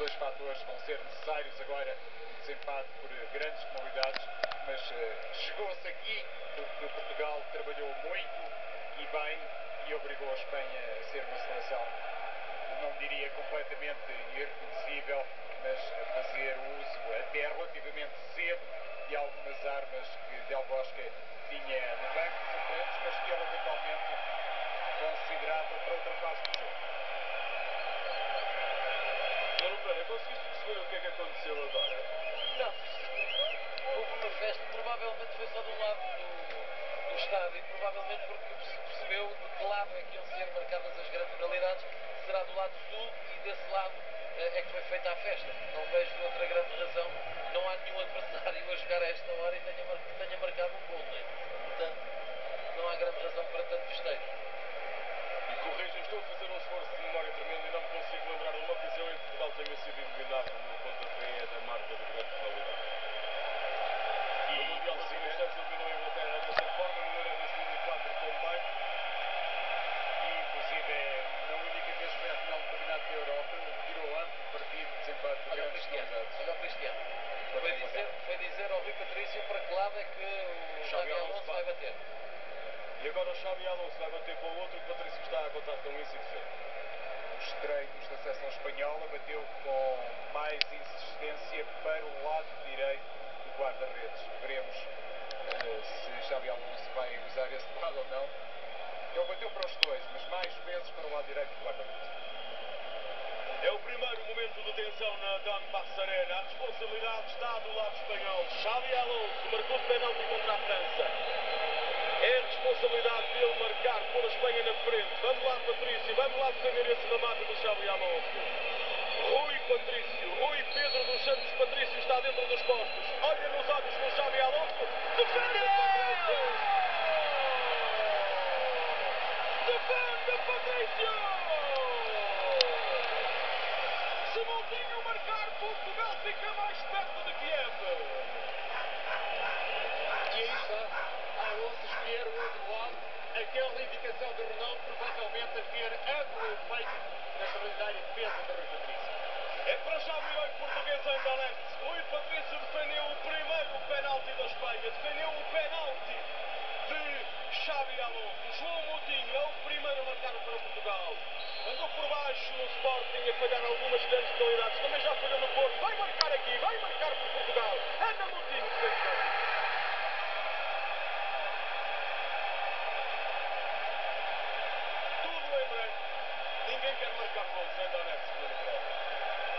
dois fatores vão ser necessários agora, desempate por grandes penalidades, mas uh, chegou-se aqui porque Portugal trabalhou muito e bem e obrigou a Espanha a ser uma seleção, não diria completamente irreconhecível, mas a fazer uso até relativamente cedo de algumas armas que Del Bosque tinha no banco de suplentes, mas que ele eventualmente considerava para outra fase do jogo. Nuno Pereira, conseguiste perceber o que é que aconteceu agora? Não. Houve festa, provavelmente foi só um lado do, do estádio, provavelmente porque se percebeu de que lado é que iam ser marcadas as grandes penalidades, será do lado sul e desse lado eh, é que foi feita a festa. Não vejo outra grande razão. Não há nenhum adversário a jogar a esta hora e tenha, mar tenha marcado um gol, né? Portanto, não há grande razão para tanto festejo. E corrigem, estou a fazer um esforço de memória tremendo e não me consigo lembrar de uma ocasião em que Portugal tenha sido eliminado no pontapé da marca de grande penalidade. E o Mundial de 2006 eliminou a Inglaterra dessa forma, no Euro 2004 também. E, inclusive, na única vez que foi à final do Campeonato da Europa, tirou amplo partido de desempate por Olha o grandes Cristiano, penalidades. olha o Cristiano. Foi dizer, foi dizer ao Rui Patrício para que lado é que o Xabi Xabi Alonso Alonso vai bater. E agora o Xabi Alonso vai bater para o outro e o Patrício está a contar com isso e defende. Os estreios da seleção espanhola bateu com mais insistência para o lado direito do guarda-redes. Veremos eh, se Xabi Alonso vai usar esse lado ou não. Ele bateu para os dois, mas mais vezes para o lado direito do guarda-redes. É o primeiro momento de tensão na Don Passarena. A responsabilidade está do lado espanhol. Xavi Alonso marcou de penalti contra a França. É a responsabilidade dele marcar, pôr a Espanha na frente. Vamos lá, Patrício, vamos lá defender esse remate do Xavi Alonso. Rui Patrício, Rui Pedro dos Santos Patrício está dentro dos postos. Olha nos olhos com Xavi Alonso. Defende! Defende Patrício! Se Moutinho marcar, Portugal fica mais perto de Kiev. E aí está, Alonso escolher o outro lado, aquela indicação de Ronaldo provavelmente a ter amplo efeito na extraordinária defesa de Rui Patrício. É para já o herói português em Galete. Rui Patrício defendeu o primeiro penalti da Espanha. Defendeu o penalti de Xavi Alonso. João Moutinho é o primeiro a marcar para Portugal. Andou por baixo no Sporting a falhar algumas grandes penalidades. Também já falhou no Porto. Vai marcar aqui, vai marcar por Portugal. Ana Moutinho defende Xavi. Tudo em branco. Ninguém quer marcar gols em Donetsk, Nuno Pereira.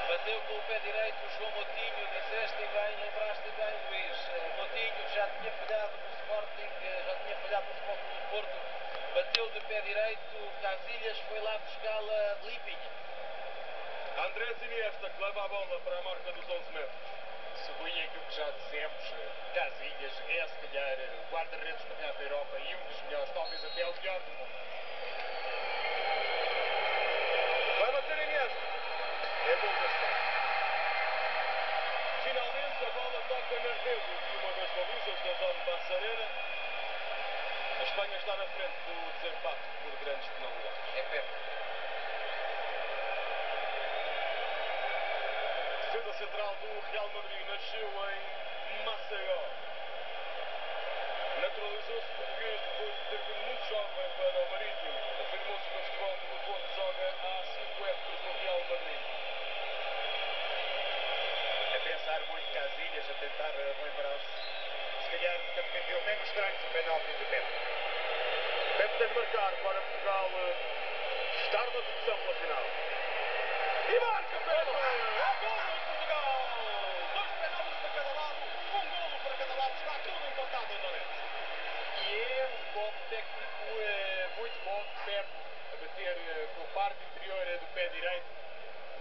Bateu com o pé direito o João Motinho, disseste bem, lembraste bem, Luís. Eh, Motinho já tinha falhado no Sporting, eh, já tinha falhado no Futebol Clube do Porto, bateu de pé direito, Casilhas foi lá buscá-la limpinha. Andrés Iniesta que leva a bola para a marca dos 11 metros. Sublinha aquilo que já dissemos, eh, Casilhas é se calhar eh, o guarda-redes do Campeonato da Europa e um dos melhores, talvez até o melhor do mundo. Vai bater Iniesta. É gol da Espanha. Finalmente a bola toca na rede de uma das balizas da Dom Passarena. Está na frente do desempate por grandes penalidades. É Pepe. Defesa central do Real Madrid nasceu em Maceió. Naturalizou-se português depois de ter vindo muito jovem para o Marítimo. Afirmou-se no futebol do Porto, joga há cinco épocas no Real Madrid. A pensar muito Casilhas, a tentar eh, lembrar-se, se calhar nunca defendeu nem os treinos o penalti de Pepe. Tem de marcar para Portugal eh, estar na discussão pela final. E marca Pepe! É golo de Portugal! Dois penaltis para cada lado, um golo para cada lado, está tudo empatado em Donetsk. E é um golpe técnico eh, muito bom de Pepe a bater eh, com a parte interior do pé direito,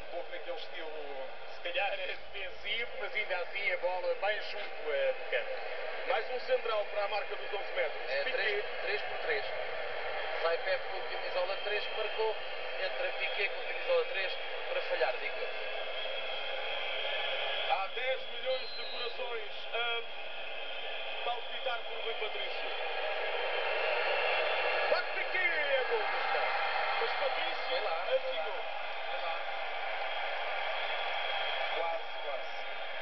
um pouco naquele estilo, se calhar defensivo, mas ainda assim a bola bem junto do canto. Mais um central para a marca dos 11 metros. É Piqué. 3 por 3. Vai Pepe com o camisola 3, que marcou, entra Piquet com o camisola 3 para falhar, digo eu. Há 10 milhões de corações a palpitar por Rui Patrício. Vai Piquet é gol desta. Mas Patrício lá, assinou. É lá. Quase, quase.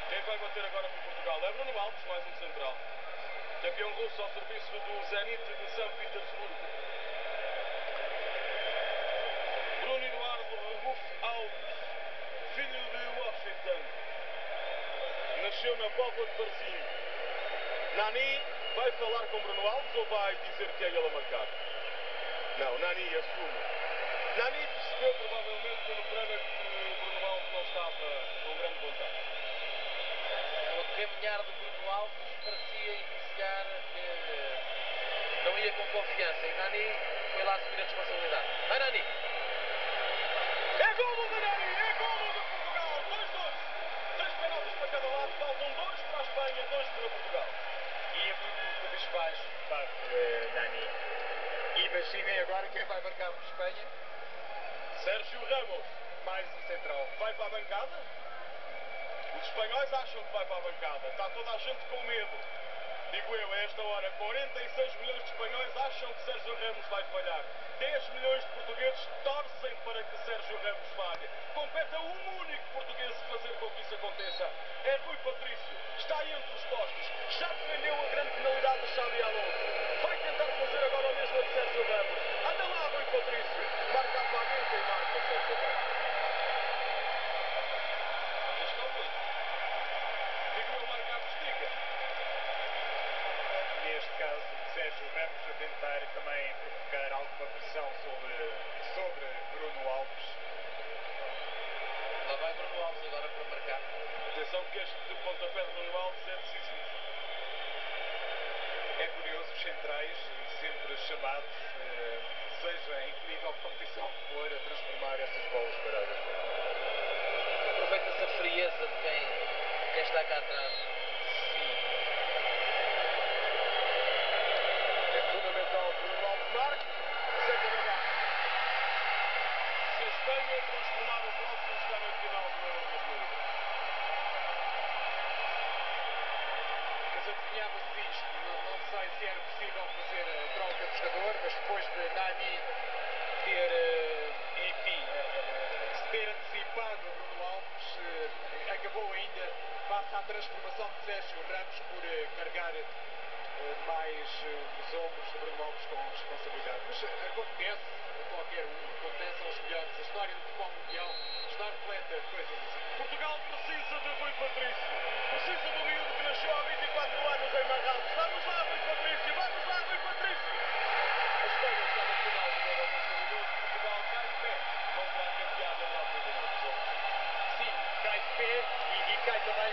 Quem vai bater agora para Portugal é Bruno Alves, mais um central. Campeão russo ao serviço do Zenit de São Petersburgo. Álvaro parecido. Nani vai falar com Bruno Alves ou vai dizer que é ele a marcar? Não, Nani assume. Nani percebeu provavelmente pelo Pereira que Bruno Alves não estava com grande vontade. É, o caminhar de Bruno Alves parecia iniciar que não ia com confiança e Nani foi lá assumir a responsabilidade. Vai Nani! É gol do Nani! Alemanha, 2 para Portugal. E é muito cabisbaixo, de facto, uh, Dani. Imaginem agora quem vai marcar por Espanha. Sérgio Ramos, mais um central. Vai para a bancada? Os espanhóis acham que vai para a bancada. Está toda a gente com medo. Digo eu, a esta hora, 46 milhões de espanhóis acham que Sérgio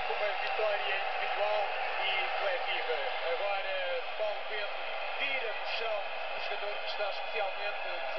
com uma vitória individual e coletiva. Agora Paulo Bento tira do chão um jogador que está especialmente